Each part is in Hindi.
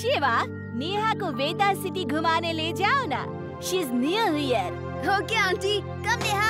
शिवा नेहा को वेदा सिटी घुमाने ले जाओ ना she is new here okay aunty कब Neha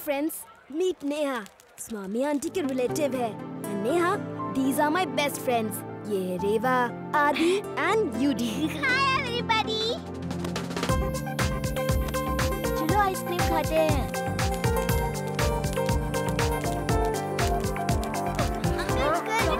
friends meet Neha Swami aunty के रिलेटिव है And Neha these are my best friends ये है रेवा आदि एंड यूडी हाय एवरीबॉडी चलो आइसक्रीम खाते हैं। कोई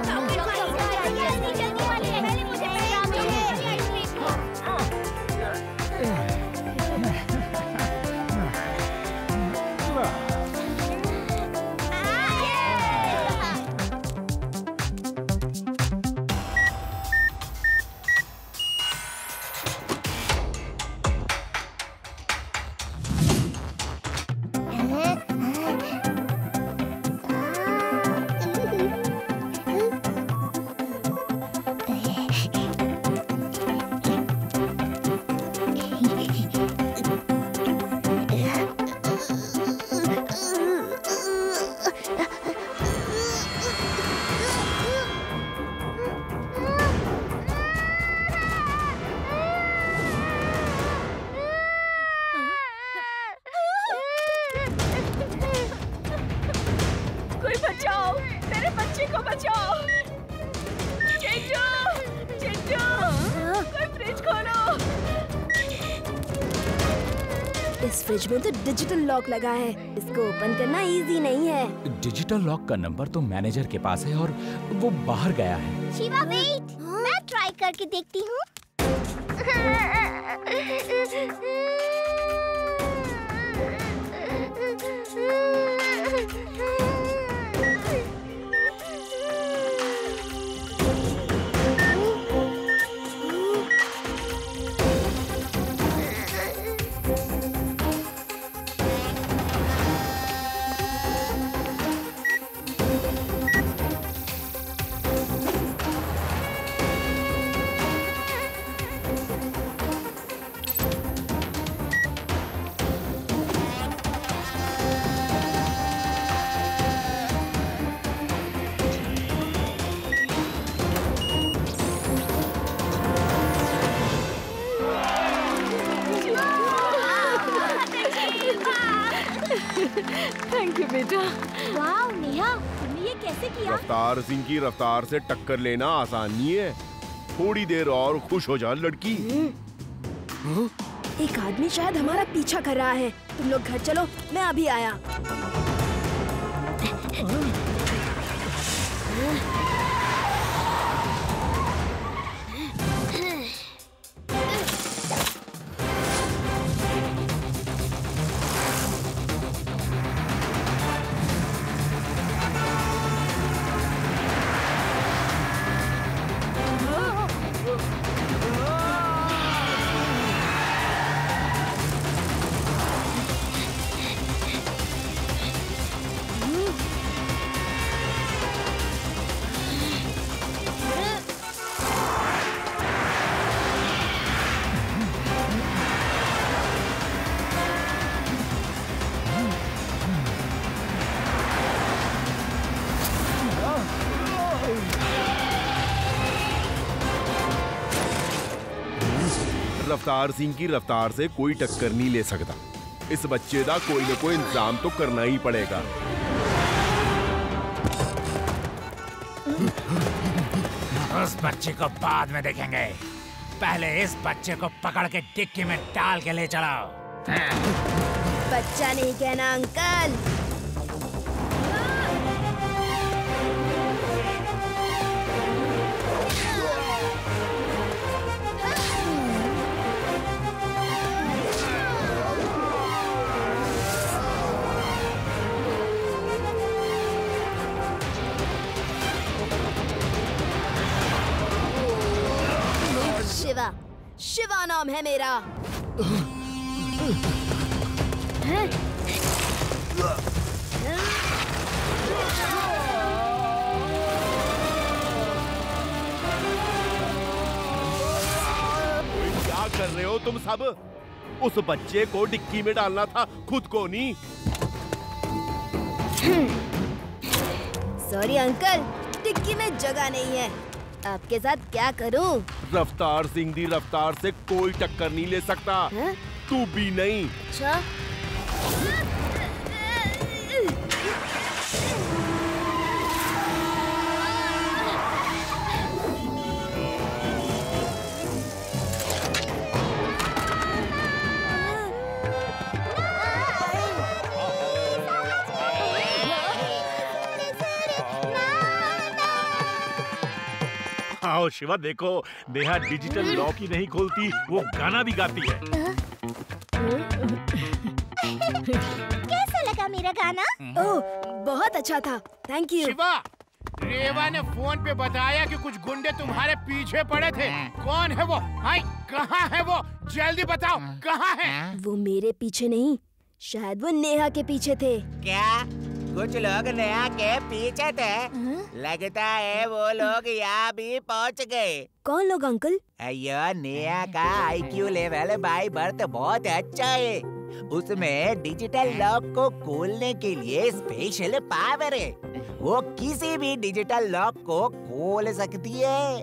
मेरे बच्चे को बचाओ। चिंटू चिंटू कोई फ्रिज खोलो। इस फ्रिज में तो डिजिटल लॉक लगा है। इसको ओपन करना इजी नहीं है। डिजिटल लॉक का नंबर तो मैनेजर के पास है और वो बाहर गया है। शिवा वेट मैं ट्राई करके देखती हूँ। सिंह की रफ्तार से टक्कर लेना आसान नहीं है। थोड़ी देर और खुश हो जा लड़की। एक आदमी शायद हमारा पीछा कर रहा है। तुम लोग घर चलो मैं अभी आया। रफ्तार सिंह की रफ्तार से कोई टक्कर नहीं ले सकता। इस बच्चे का कोई ना कोई इंतज़ाम तो करना ही पड़ेगा। उस बच्चे को बाद में देखेंगे। पहले इस बच्चे को पकड़ के डिक्की में डाल के ले चलो बच्चा नहीं कहना अंकल। शिवा नाम है मेरा। क्या कर रहे हो तुम सब? उस बच्चे को डिक्की में डालना था खुद को नहीं। सॉरी अंकल टिक्की में जगह नहीं है। आपके साथ क्या करूँ? रफ्तार सिंह दी रफ्तार से कोई टक्कर नहीं ले सकता हा? तू भी नहीं अच्छा आओ शिवा देखो। नेहा डिजिटल लॉक ही नहीं खोलती वो गाना भी गाती है। कैसा लगा मेरा गाना? ओह बहुत अच्छा था। थैंक यू शिवा रेवा ने फ़ोन पे बताया कि कुछ गुंडे तुम्हारे पीछे पड़े थे। कौन है वो? हाय कहाँ है वो? जल्दी बताओ कहाँ है। वो मेरे पीछे नहीं शायद वो नेहा के पीछे थे। क्या? कुछ लोग नया के पीछे थे। लगता है वो लोग यहाँ भी पहुँच गए। कौन लोग अंकल? अयो नया का आईक्यू लेवल बाई बर्थ बहुत अच्छा है। उसमें डिजिटल लॉक को खोलने के लिए स्पेशल पावर है। वो किसी भी डिजिटल लॉक को खोल सकती है।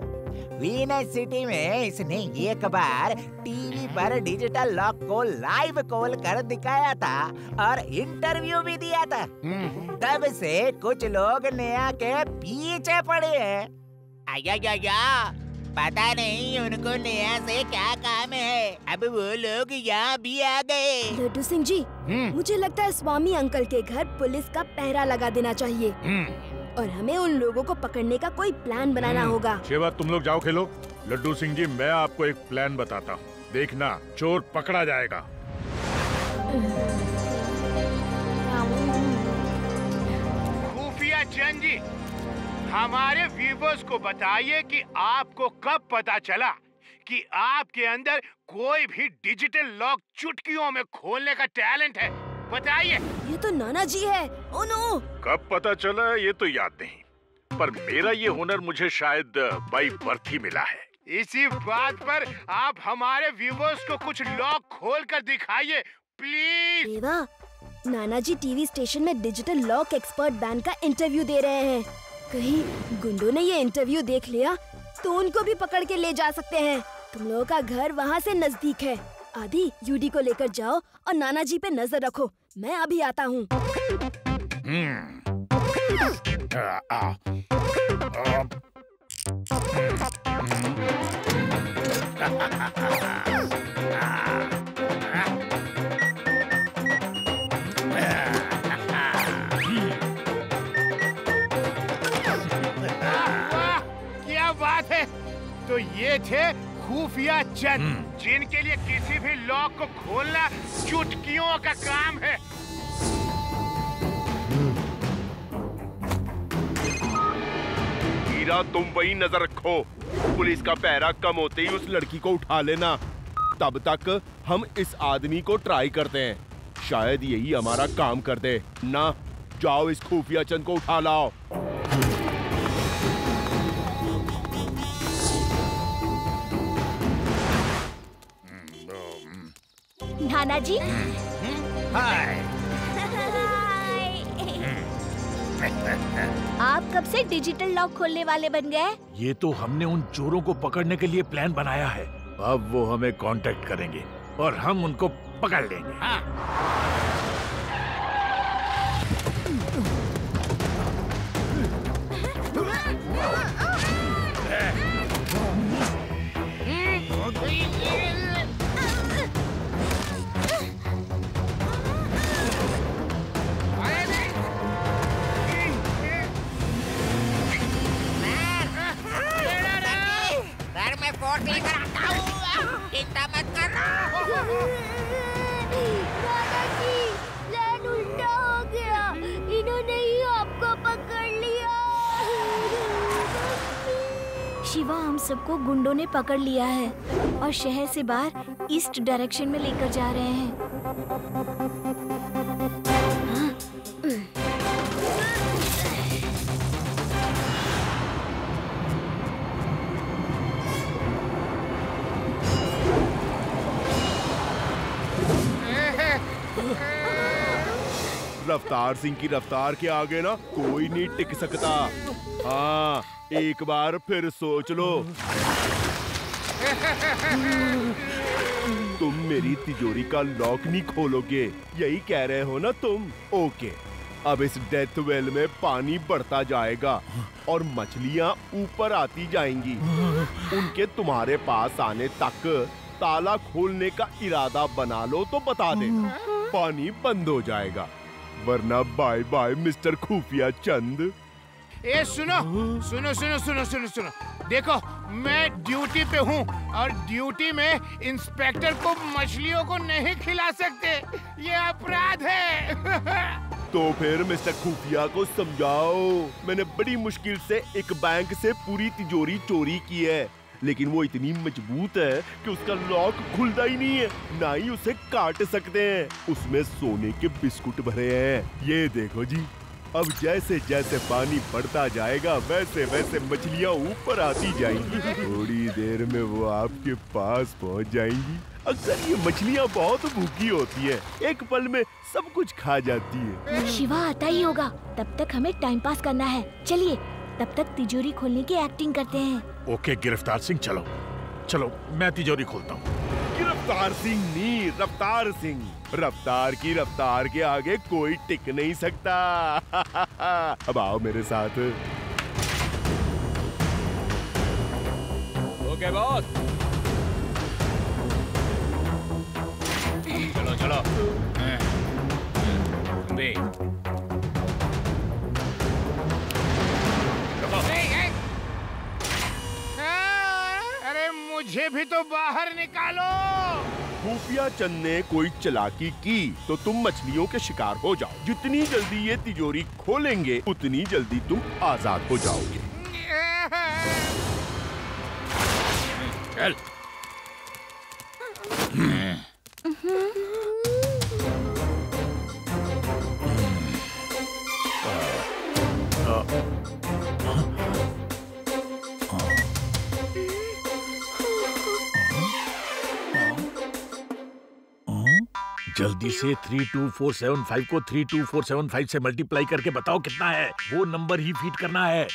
वीनस सिटी में इसने एक बार टीवी पर डिजिटल लॉक को लाइव कॉल कर दिखाया था और इंटरव्यू भी दिया था। तब से कुछ लोग नया के पीछे पड़े हैं। आया या या पता नहीं उनको नया से क्या काम है। अब वो लोग यहाँ भी आ गए। लड्डू सिंह जी मुझे लगता है स्वामी अंकल के घर पुलिस का पहरा लगा देना चाहिए। और हमें उन लोगों को पकड़ने का कोई प्लान बनाना होगा। शिवा तुम लोग जाओ खेलो। लड्डू सिंह जी मैं आपको एक प्लान बताता हूँ। देखना चोर पकड़ा जाएगा। खुफिया चंद जी हमारे व्यूवर्स को बताइए कि आपको कब पता चला कि आपके अंदर कोई भी डिजिटल लॉक चुटकियों में खोलने का टैलेंट है? बताइए। ये तो नाना जी है। ओ नो कब पता चला ये तो याद नहीं। पर मेरा ये हुनर मुझे शायद बाई बर्थ ही मिला है। इसी बात पर आप हमारे व्यूवर्स को कुछ लॉक खोल कर दिखाइए प्लीज़ देवा नाना जी टीवी स्टेशन में डिजिटल लॉक एक्सपर्ट बैंड का इंटरव्यू दे रहे हैं। कहीं गुंडों ने ये इंटरव्यू देख लिया? तो उनको भी पकड़ के ले जा सकते हैं। तुम लोगों का घर वहाँ से नज़दीक है। आदि यूडी को लेकर जाओ और नाना जी पे नज़र रखो। मैं अभी आता हूँ। वाह क्या बात है? तो ये थे खुफिया चंद जिनके लिए किसी भी लॉक को खोलना चुटकियों का काम है। हीरा तुम वही नज़र रखो। पुलिस का पहरा कम होते ही उस लड़की को उठा लेना। तब तक हम इस आदमी को ट्राई करते हैं। शायद यही हमारा काम कर दे ना जाओ इस खुफिया चंद को उठा लाओ। नाना जी आप कब से डिजिटल लॉक खोलने वाले बन गए? ये तो हमने उन चोरों को पकड़ने के लिए प्लान बनाया है। अब वो हमें कांटेक्ट करेंगे और हम उनको पकड़ लेंगे। सर मैं लेकर आता हूँ चिंता मत करना दादाजी प्लान उल्टा हो गया इन्होंने ही आपको पकड़ लिया शिवा, हम सबको गुंडों ने पकड़ लिया है और शहर से बाहर ईस्ट डायरेक्शन में लेकर जा रहे हैं। रफ्तार सिंह की रफ्तार के आगे ना कोई नहीं टिक सकता। हाँ एक बार फिर सोच लो। तुम मेरी तिजोरी का लॉक नहीं खोलोगे, यही कह रहे हो ना तुम? ओके अब इस डेथ वेल में पानी बढ़ता जाएगा और मछलियाँ ऊपर आती जाएँगी। उनके तुम्हारे पास आने तक ताला खोलने का इरादा बना लो तो बता दे। पानी बंद हो जाएगा। वरना बाय बाय मिस्टर खुफिया चंद। ए सुनो सुनो सुनो सुनो सुनो सुनो। देखो मैं ड्यूटी पे हूँ और ड्यूटी में इंस्पेक्टर को मछलियों को नहीं खिला सकते। ये अपराध है। तो फिर मिस्टर खुफिया को समझाओ। मैंने बड़ी मुश्किल से एक बैंक से पूरी तिजोरी चोरी की है। लेकिन वो इतनी मज़बूत है कि उसका लॉक खुलता ही नहीं है। ना ही उसे काट सकते हैं। उसमें सोने के बिस्कुट भरे हैं। ये देखो जी, अब जैसे जैसे पानी बढ़ता जाएगा वैसे वैसे मछलियाँ ऊपर आती जाएँगी। थोड़ी देर में वो आपके पास पहुँच जाएँगी। अक्सर ये मछलियाँ बहुत भूखी होती है। एक पल में सब कुछ खा जाती है। शिवा आता ही होगा। तब तक हमें टाइम पास करना है। चलिए तब तक तिजोरी खोलने की एक्टिंग करते हैं। ओके गिरफ़्तार सिंह चलो। चलो मैं तिजोरी खोलता हूँ। गिरफ़्तार सिंह नहीं रफ्तार सिंह। रफ्तार की रफ्तार के आगे कोई टिक नहीं सकता। अब आओ मेरे साथ। Okay boss. चलो चलो। बे मुझे भी तो बाहर निकालो। खुफिया चंद ने कोई चलाकी की तो तुम मछलियों के शिकार हो जाओ। जितनी जल्दी ये तिजोरी खोलेंगे उतनी जल्दी तुम आज़ाद हो जाओगे। चल। जल्दी से three two four seven five को three two four seven five से मल्टीप्लाई करके बताओ कितना है। वो नंबर ही फीट करना है।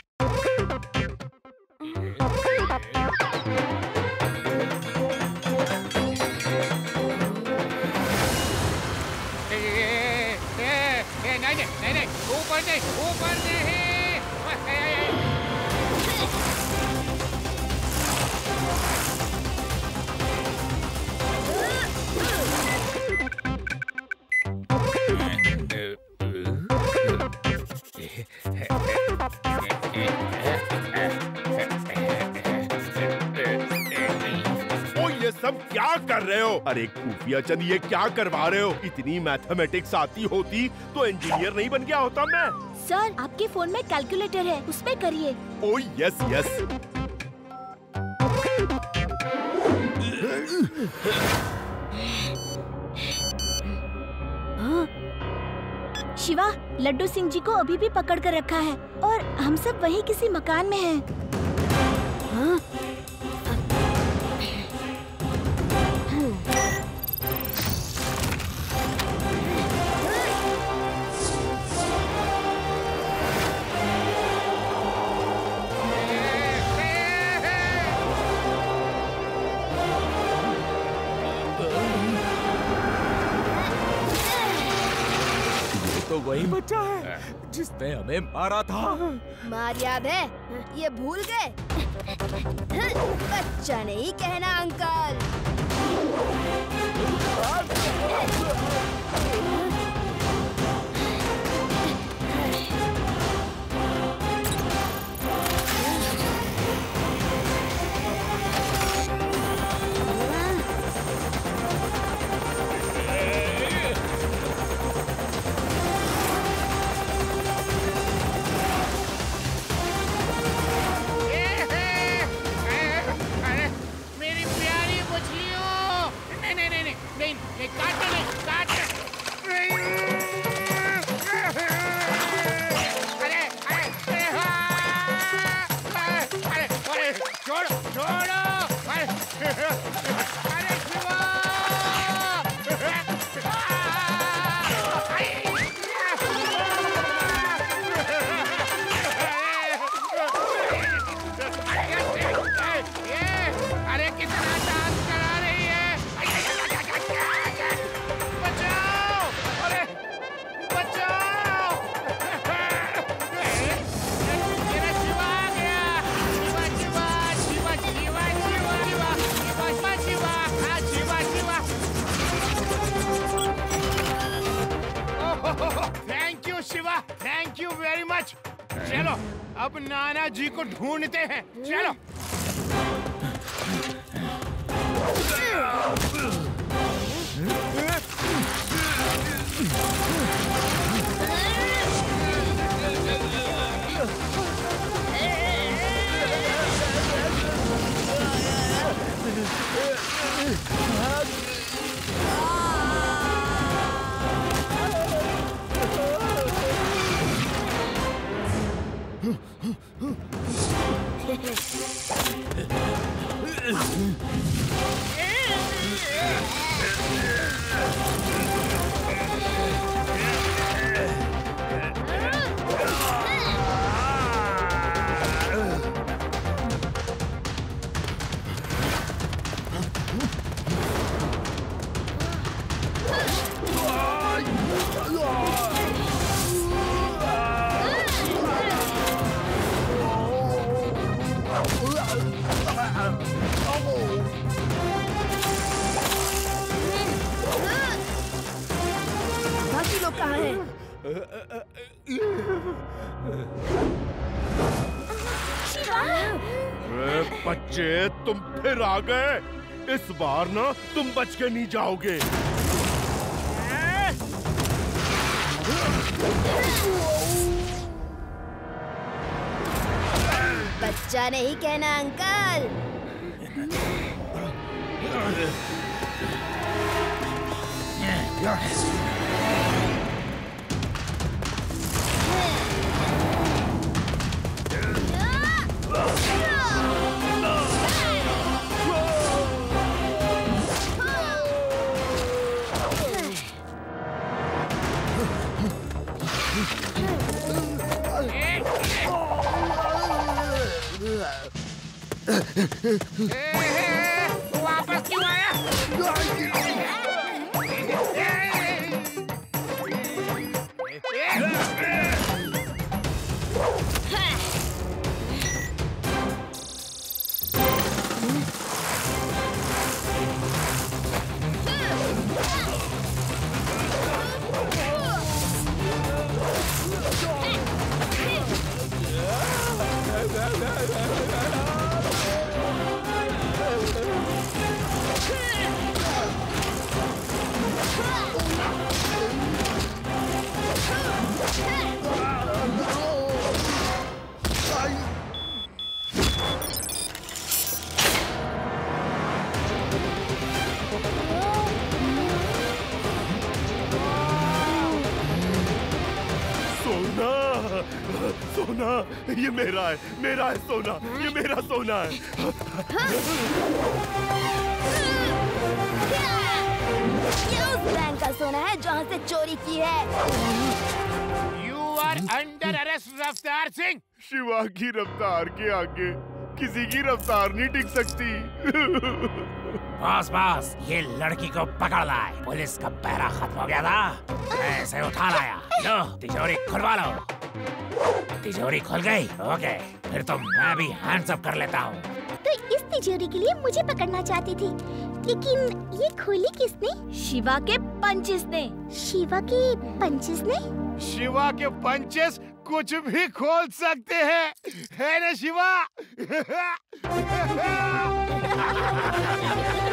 ऊपर नहीं, ऊपर क्या कर रहे हो? अरे खुफिया चंद ये क्या करवा रहे हो? इतनी मैथमेटिक्स आती होती तो इंजीनियर नहीं बन गया होता मैं। सर आपके फ़ोन में कैलकुलेटर है उस पे करिए। ओ यस यस शिवा लड्डू सिंह जी को अभी भी पकड़ कर रखा है और हम सब वही किसी मकान में हैं। हाँ? बच्चा है। जिसने हमें मारा था। मार याद है? ये भूल गए? बच्चा नहीं कहना अंकल। जी को ढूंढते हैं। चलो। बाकी Ugh. आ गए। इस बार ना तुम बच के नहीं जाओगे। बच्चा नहीं कहना अंकल। वापस क्यों आया no, no, no, no. ये मेरा है मेरा है सोना ये मेरा सोना है। ये उस बैंक का सोना है जहाँ से चोरी की है। यू आर अंडर अरेस्ट रफ्तार सिंह शिवा की रफ्तार के आगे किसी की रफ्तार नहीं टिक सकती। बॉस बॉस ये लड़की को पकड़ लाए। पुलिस का पहरा खत्म हो गया था। मैं इसे उठा लाया। लो तिजोरी खुलवा लो। तिजोरी खुल गई? ओके फिर तो मैं भी हैंड्स अप कर लेता हूँ। तो इस तिजोरी के लिए मुझे पकड़ना चाहती थी लेकिन ये खोली किसने? शिवा के पंचिस ने। शिवा के पंचिस ने? शिवा के पंचेस कुछ भी खोल सकते हैं। है ना शिवा?